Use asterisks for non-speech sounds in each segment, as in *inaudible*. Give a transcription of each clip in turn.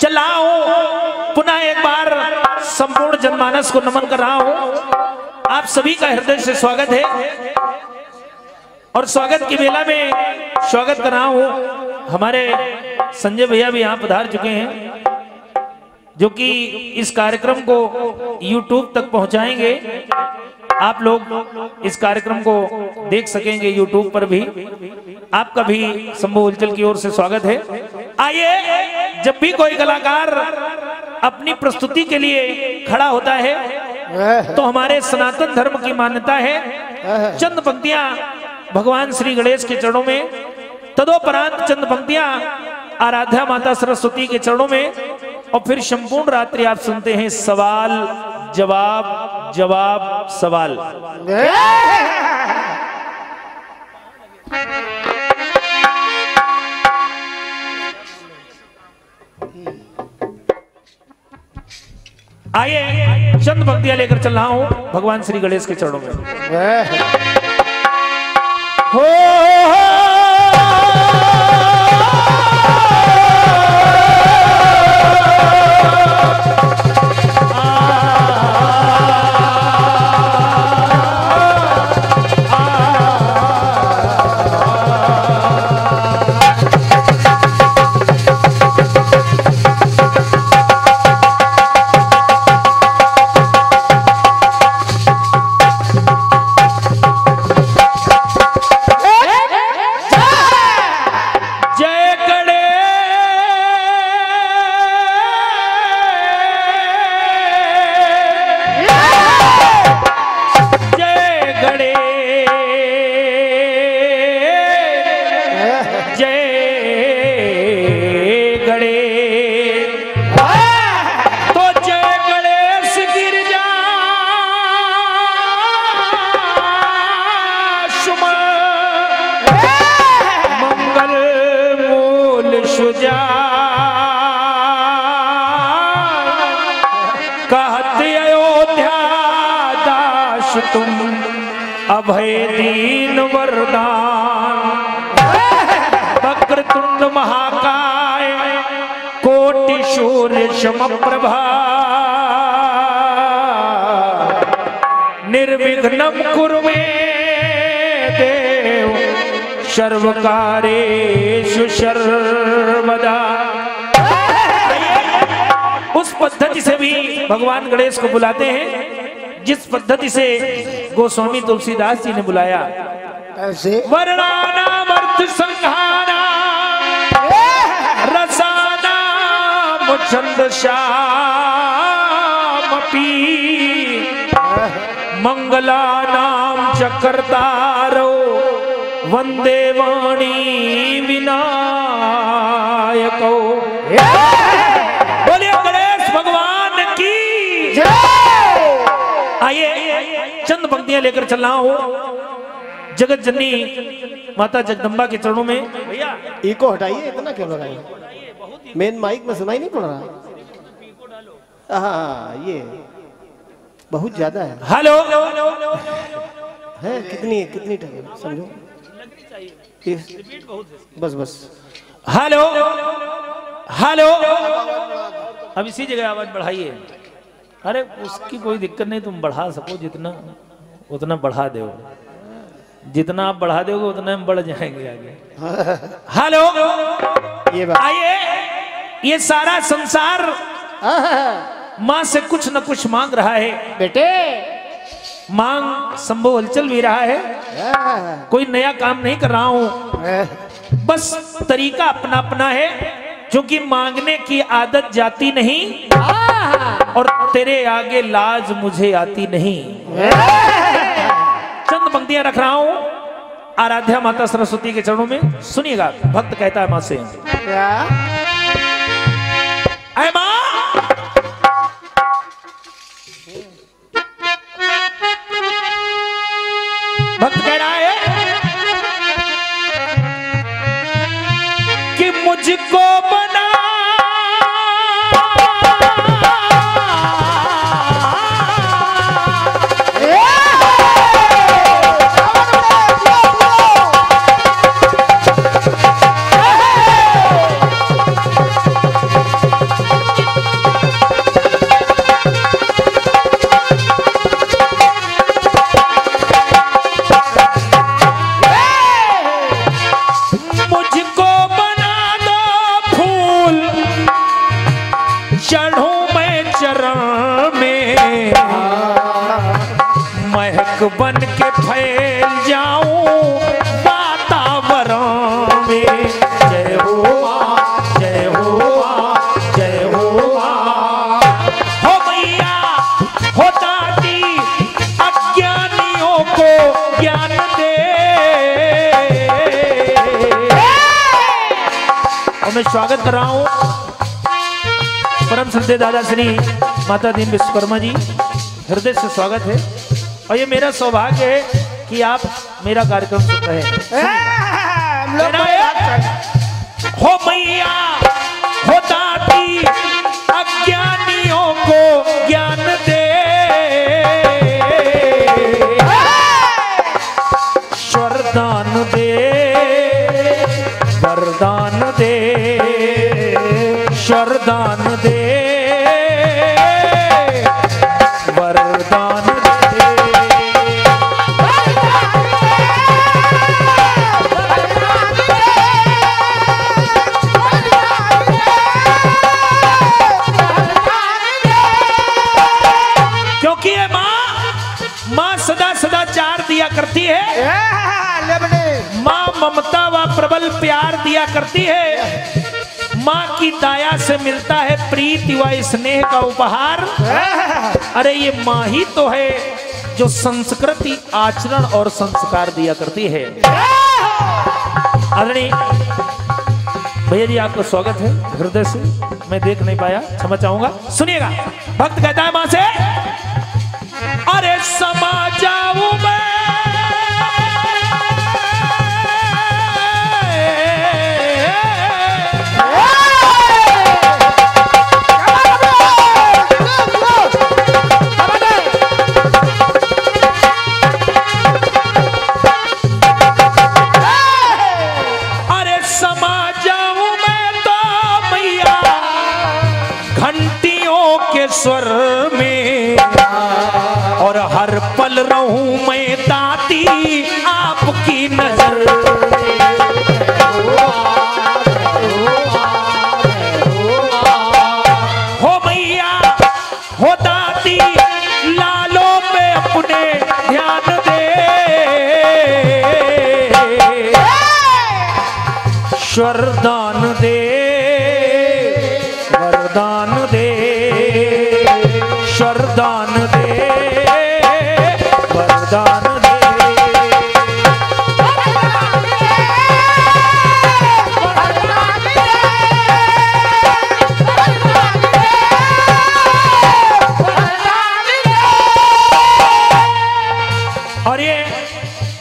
चल रहा हूँ पुनः एक बार संपूर्ण जनमानस को नमन कर रहा हूँ। आप सभी का हृदय से स्वागत है। और स्वागत की बेला में स्वागत कर रहा हूँ। हमारे संजय भैया भी यहाँ पधार चुके हैं, जो कि इस कार्यक्रम को YouTube तक पहुंचाएँगे। आप लोग इस कार्यक्रम को देख सकेंगे यूट्यूब पर भी। आपका भी शंभू उलचल की ओर से स्वागत है। आइए, जब भी कोई कलाकार अपनी प्रस्तुति के लिए खड़ा होता है तो हमारे सनातन धर्म की मान्यता है। चंद पंक्तियाँ भगवान श्री गणेश के चरणों में, तदोपरांत चंद पंक्तियाँ आराध्या माता सरस्वती के चरणों में, और फिर संपूर्ण रात्रि आप सुनते हैं सवाल जवाब जवाब, सवाल। आइए, चंद भक्तियाँ लेकर चल रहा हूँ, भगवान श्री गणेश के चरणों में। हो कहत अयोध्या दास तुम अभय दीन वरदान। वक्रतुंड महाकाय कोटि सूर्य समप्रभा। निर्विघ्नं कुरु सर्वकारेषु सर्वदा उस पद्धति से भी भगवान गणेश को बुलाते हैं। जिस पद्धति से गोस्वामी तुलसीदास जी ने बुलाया। ऐसे। वर्णानाम अर्थ संहारा रसानाम छंद श्यामपी मंगलानाम चक्रतारो। वंदे वाणी विनायको। बोलिए गणेश भगवान की। आइए चंद पंक्तियाँ लेकर चल रहा हूँ। जगत जननी माता जगदम्बा के चरणों में। भैया इको हटाइए इतना क्यों लगाइए मेन माइक में सुनाई नहीं पड़ रहा। हाँ ये बहुत ज़्यादा है। हेलो। है कितनी है कितनी टाइम समझो। बस बस। Hello hello. अब इसी जगह आवाज़ बढ़ाइए। अरे उसकी कोई दिक्कत नहीं तुम बढ़ा सको जितना उतना बढ़ा दो। जितना आप बढ़ा दोगे उतना हम बढ़ जाएँगे आगे। *laughs* हेलो। ये आइए। ये सारा संसार माँ से कुछ न कुछ मांग रहा है। बेटे। मांग संभव हलचल भी रहा है। कोई नया काम नहीं कर रहा हूँ। बस तरीका अपना अपना है क्योंकि मांगने की आदत जाती नहीं और तेरे आगे लाज मुझे आती नहीं। चंद पंक्तियाँ रख रहा हूँ। आराध्या माता सरस्वती के चरणों में सुनिएगा भक्त कहता है माँ से। अय माँ! चढ़ूं मैं चरण में। महक बन के फैल जाऊँ वातावरण में। जय हो जय हो जय हो हो भैया हो दादी अज्ञानियों को ज्ञान दे। मैं स्वागत कर रहा हूँ परम दादा श्री माता दीन विश्वकर्मा जी। हृदय से स्वागत है। और ये मेरा सौभाग्य है कि आप मेरा कार्यक्रम सुन रहे हैं। हो मैया हो दाती अज्ञानियों को ज्ञान दे। वरदान दे वरदान दे वरदान दे। से मिलता है प्रीति व स्नेह का उपहार। अरे, ये माँ ही तो है जो संस्कृति, आचरण और संस्कार दिया करती है। आदरणीय, भैया जी, आपका स्वागत है हृदय से। मैं देख नहीं पाया, क्षमा चाहूँगा। सुनिएगा, भक्त कहता है माँ से, अरे समा जाऊँ मैं हर पल रहूँ मैं ताती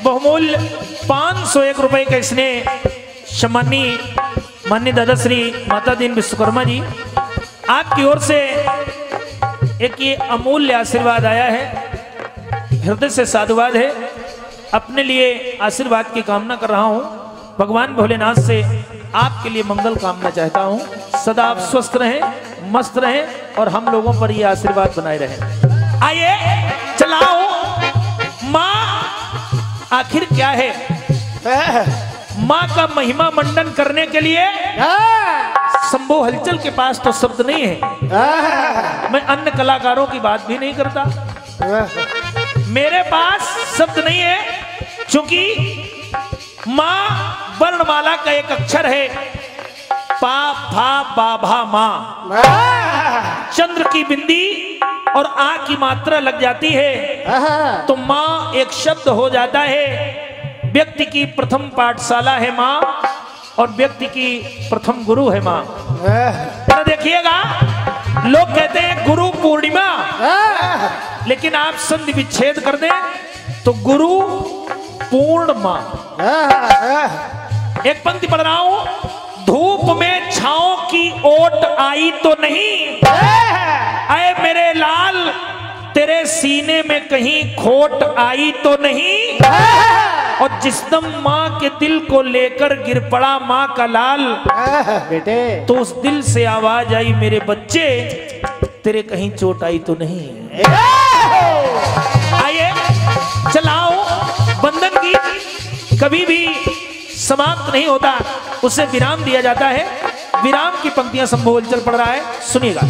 बहुमूल्य पाँच सौ एक रुपए का इसने सम्मानी मान्य दादाश्री माता दीन विश्वकर्मा जी, आपकी ओर से एक ये अमूल्य आशीर्वाद आया है। हृदय से साधुवाद है। अपने लिए आशीर्वाद की कामना कर रहा हूँ। भगवान भोलेनाथ से आपके लिए मंगल कामना चाहता हूँ। सदा आप स्वस्थ रहें, मस्त रहें और हम लोगों पर ये आशीर्वाद बनाए रहें। आइए। आखिर क्या है? माँ का महिमा मंडन करने के लिए शंभो हलचल के पास तो शब्द नहीं है। मैं अन्य कलाकारों की बात भी नहीं करता। मेरे पास शब्द नहीं है, क्योंकि माँ वर्णमाला का एक अक्षर है। पा फा बा भा माँ। चंद्र की बिंदी और आ की मात्रा लग जाती है। तो माँ एक शब्द हो जाता है व्यक्ति की प्रथम पाठशाला है माँ और व्यक्ति की प्रथम गुरु है माँ। तो देखिएगा लोग कहते हैं गुरु पूर्णिमा लेकिन आप संधि विच्छेद कर दें तो गुरु पूर्ण माँ एक पंक्ति पढ़ रहा हूँ धूप में छाओ की ओट आई तो नहीं। अय मेरे लाल तेरे सीने में कहीं खोट आई तो नहीं? और जिस दम माँ के दिल को लेकर गिर पड़ा माँ का लाल बेटे। तो उस दिल से आवाज़ आई मेरे बच्चे तेरे कहीं चोट आई तो नहीं? आइए चलाओ बंधन की कभी भी समाप्त नहीं होता उसे विराम दिया जाता है। विराम की पंक्तियाँ संभोल चल पड़ रहा है सुनिएगा।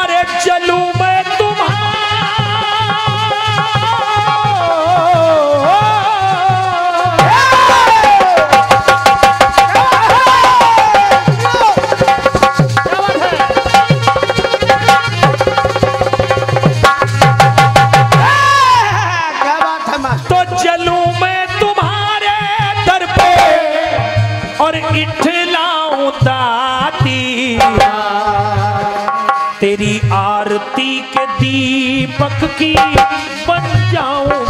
अरे चलू मैं तुम्हारा दीपक की बन जाऊँगा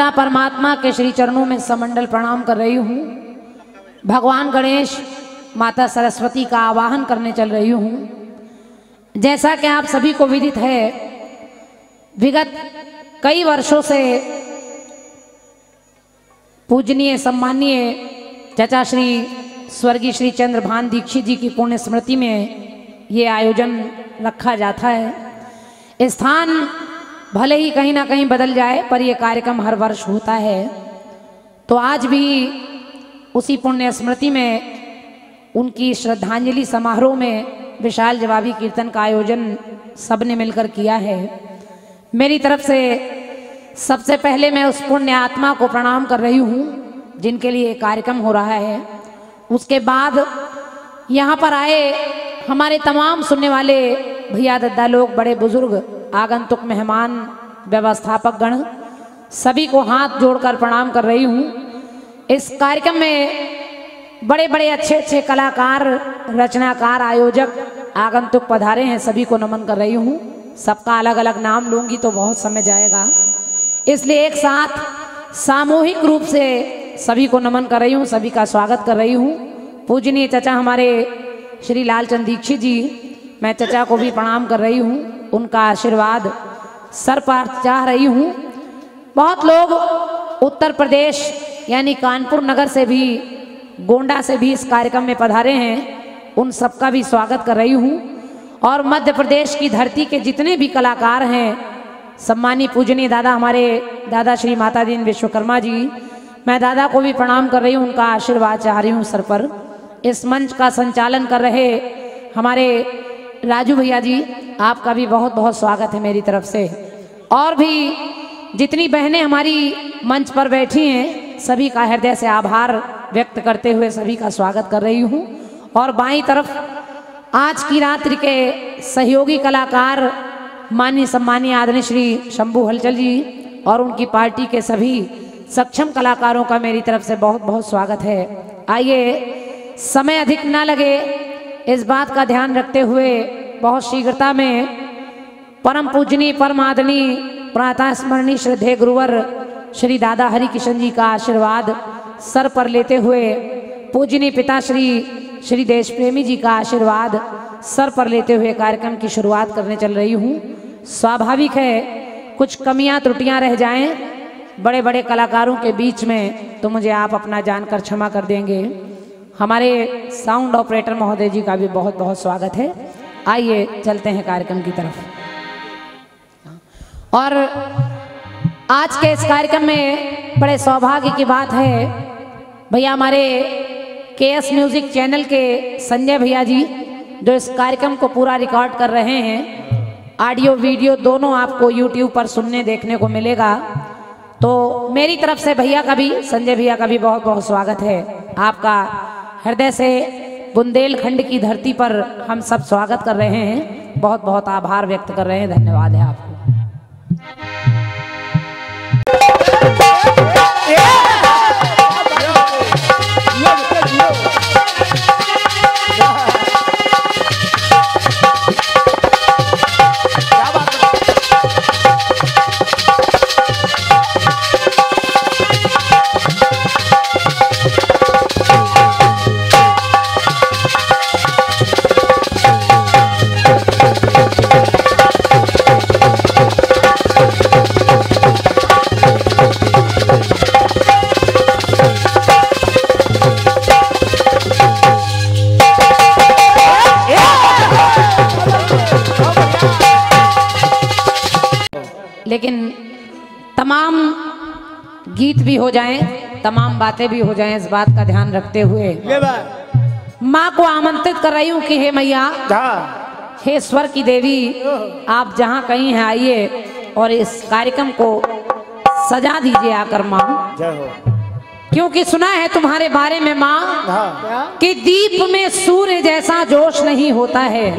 पिता परमात्मा के श्री चरणों में समंडल प्रणाम कर रही हूँ। भगवान गणेश माता सरस्वती का आवाहन करने चल रही हूँ। जैसा कि आप सभी को विदित है, विगत कई वर्षों से पूजनीय सम्मानीय चचा श्री स्वर्गीय श्री चंद्रभान दीक्षित जी की पुण्य स्मृति में ये आयोजन रखा जाता है। स्थान भले ही कहीं ना कहीं बदल जाए, पर यह कार्यक्रम हर वर्ष होता है। तो आज भी उसी पुण्य स्मृति में, उनकी श्रद्धांजलि समारोह में विशाल जवाबी कीर्तन का आयोजन सबने मिलकर किया है। मेरी तरफ़ से सबसे पहले मैं उस पुण्य आत्मा को प्रणाम कर रही हूँ, जिनके लिए कार्यक्रम हो रहा है। उसके बाद यहाँ पर आए हमारे तमाम सुनने वाले भैया दद्दा लोग, बड़े बुज़ुर्ग, आगंतुक मेहमान, व्यवस्थापक गण, सभी को हाथ जोड़कर प्रणाम कर रही हूँ। इस कार्यक्रम में बड़े बड़े अच्छे अच्छे कलाकार, रचनाकार, आयोजक, आगंतुक पधारे हैं, सभी को नमन कर रही हूँ। सबका अलग अलग नाम लूँगी तो बहुत समय जाएगा। इसलिए एक साथ सामूहिक रूप से सभी को नमन कर रही हूँ, सभी का स्वागत कर रही हूँ। पूजनीय चचा हमारे श्री लालचंद दीक्षित जी, मैं चचा को भी प्रणाम कर रही हूँ। उनका आशीर्वाद सर पर चाह रही हूँ। बहुत लोग उत्तर प्रदेश, यानी कानपुर नगर से भी, गोंडा से भी इस कार्यक्रम में पधारे हैं। उन सबका भी स्वागत कर रही हूँ। और मध्य प्रदेश की धरती के जितने भी कलाकार हैं, सम्मानी पूजनीय दादा हमारे दादा श्री माता दीन विश्वकर्मा जी, मैं दादा को भी प्रणाम कर रही हूँ। उनका आशीर्वाद चाह रही हूँ सर पर। इस मंच का संचालन कर रहे हमारे राजू भैया जी, आपका भी बहुत बहुत स्वागत है मेरी तरफ़ से। और भी जितनी बहनें हमारी मंच पर बैठी हैं, सभी का हृदय से आभार व्यक्त करते हुए सभी का स्वागत कर रही हूँ। और बाई तरफ़ आज की रात्रि के सहयोगी कलाकार, माननीय सम्मानीय आदरणीय श्री शंभू हलचल जी और उनकी पार्टी के सभी सक्षम कलाकारों का मेरी तरफ़ से बहुत बहुत स्वागत है। आइए समय अधिक ना लगे, इस बात का ध्यान रखते हुए बहुत शीघ्रता में परम पूजनी, परम आदरणीय प्रातः स्मरणीय श्रद्धे गुरुवर श्री दादा हरि किशन जी का आशीर्वाद सर पर लेते हुए पूजनी पिता श्री श्री देश प्रेमी जी का आशीर्वाद सर पर लेते हुए कार्यक्रम की शुरुआत करने चल रही हूँ। स्वाभाविक है, कुछ कमियाँ त्रुटियाँ रह जाएँ बड़े बड़े कलाकारों के बीच में तो मुझे आप अपना जानकर क्षमा कर देंगे। हमारे साउंड ऑपरेटर महोदय जी का भी बहुत बहुत स्वागत है। आइए, चलते हैं कार्यक्रम की तरफ़। और आज के इस कार्यक्रम में बड़े सौभाग्य की बात है, भैया हमारे के एस म्यूज़िक चैनल के संजय भैया जी, जो इस कार्यक्रम को पूरा रिकॉर्ड कर रहे हैं। ऑडियो वीडियो दोनों आपको यूट्यूब पर सुनने, देखने को मिलेगा। तो मेरी तरफ़ से भैया का भी, संजय भैया का भी बहुत बहुत स्वागत है। आपका हृदय से बुंदेलखंड की धरती पर हम सब स्वागत कर रहे हैं। बहुत बहुत आभार व्यक्त कर रहे हैं। धन्यवाद है आपको। गीत भी हो जाएँ तमाम बातें भी हो जाएँ इस बात का ध्यान रखते हुए। माँ को आमंत्रित कर रही हूँ कि हे मैया हाँ। हे स्वर की देवी आप जहाँ कहीं हैं आइए और इस कार्यक्रम को सजा दीजिए आकर माँ। क्योंकि सुना है तुम्हारे बारे में माँ हाँ। कि दीप में सूर्य जैसा जोश नहीं होता है।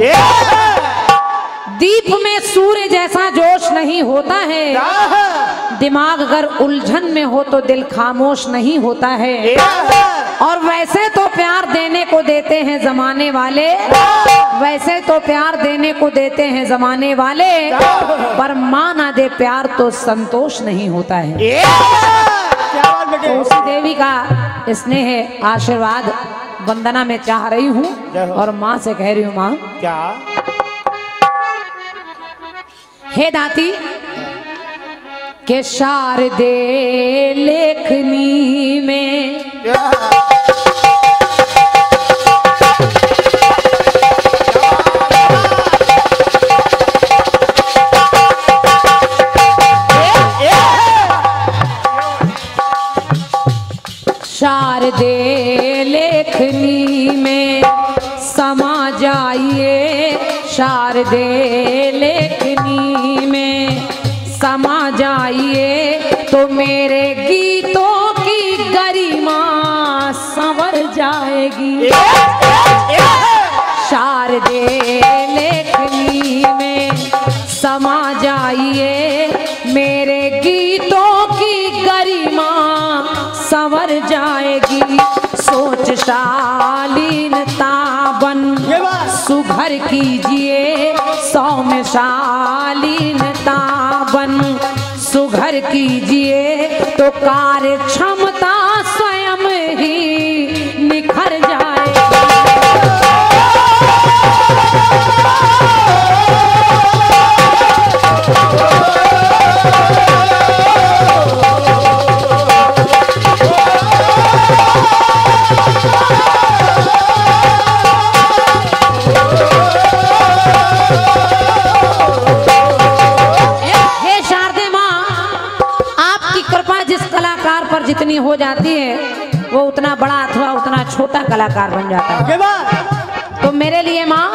दीप में सूर्य जैसा जोश नहीं होता है। दिमाग अगर उलझन में हो तो दिल खामोश नहीं होता है। और वैसे तो प्यार देने को देते हैं जमाने वाले। वैसे तो प्यार देने को देते हैं जमाने वाले। पर माँ ना दे प्यार तो संतोष नहीं होता है। तो उसी देवी का स्नेह आशीर्वाद वंदना में चाह रही हूँ। और माँ से कह रही हूँ माँ। क्या? हे दाती के शारदे लेखनी में। शारदे लेखनी में समा जाइए। शारदे लेखनी में समा जाइए। तो मेरे गीतों कीजिए जाती है वो उतना बड़ा अथवा उतना छोटा कलाकार बन जाता है। तो मेरे लिए माँ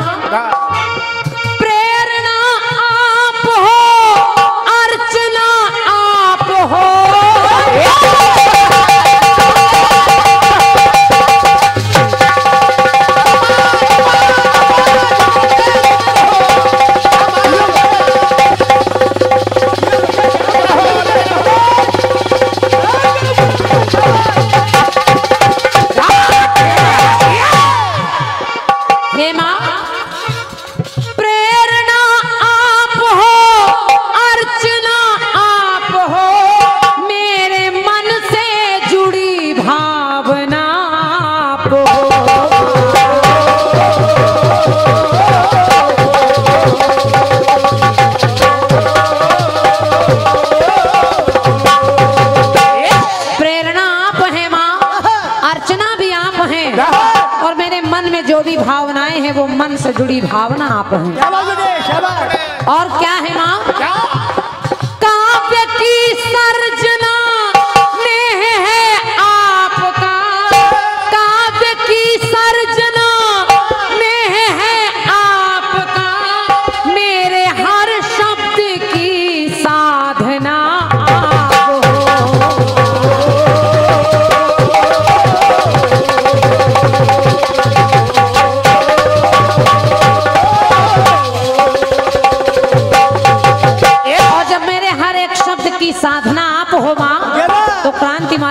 और क्या है माँ? काव्य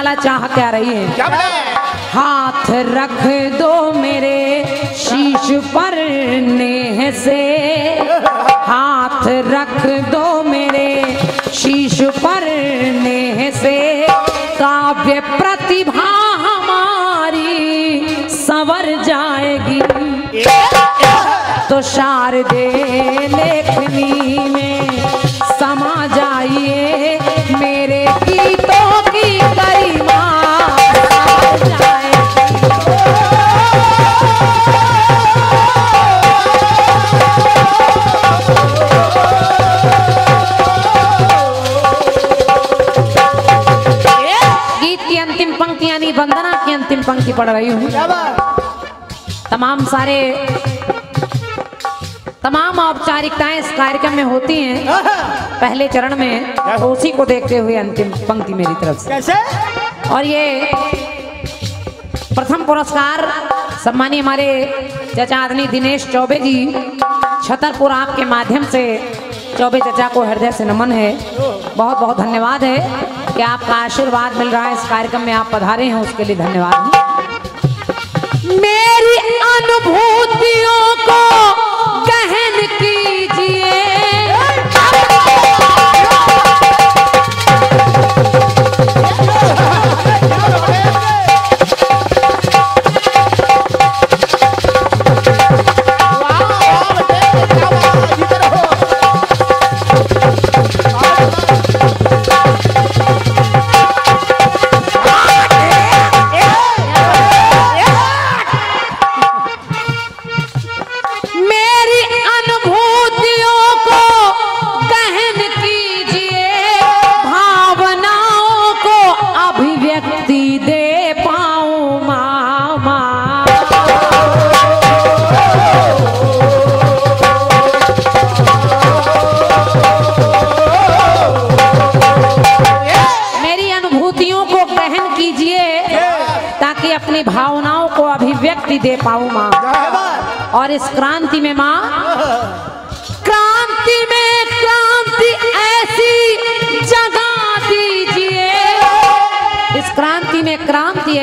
माला चाह क्या रही है? क्या हाथ रख दो मेरे शीश पर नेह से। हाथ रख दो मेरे शीश पर नेह से। काव्य प्रतिभा हमारी संवर जाएगी। तो शारदे पंक्ति पढ़ रही हूँ। तमाम सारे तमाम औपचारिकताएँ इस कार्यक्रम में होती हैं। पहले चरण में तो उसी को देखते हुए अंतिम पंक्ति मेरी तरफ़ से। कैसे? और ये प्रथम पुरस्कार सम्मानी हमारे चाचा आदनी दिनेश चौबे जी छतरपुर आपके माध्यम से चौबे चाचा को हृदय से नमन है। बहुत बहुत धन्यवाद है। कि आपका आशीर्वाद मिल रहा है इस कार्यक्रम में आप पधारे हैं, उसके लिए धन्यवाद। मेरी अनुभूतियों को कहने कीजिए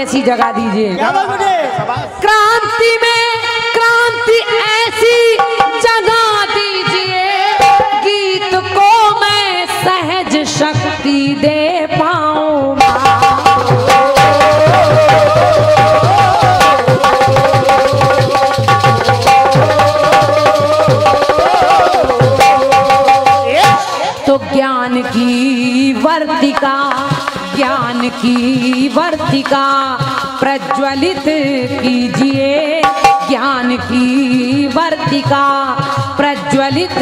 ऐसी जगह दीजिए। क्रांति में प्रज्वलित कीजिए। ज्ञान की वर्तिका प्रज्वलित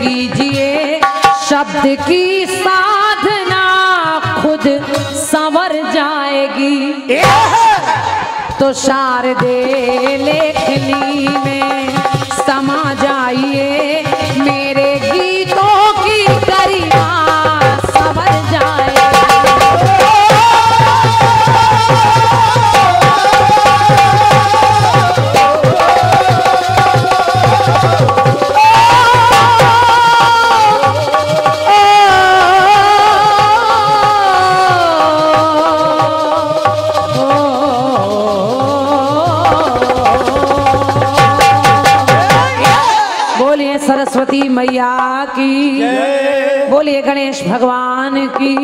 कीजिए। शब्द की साधना खुद संवर जाएगी। तो शारदे लेखनी में समा गणेश भगवान की।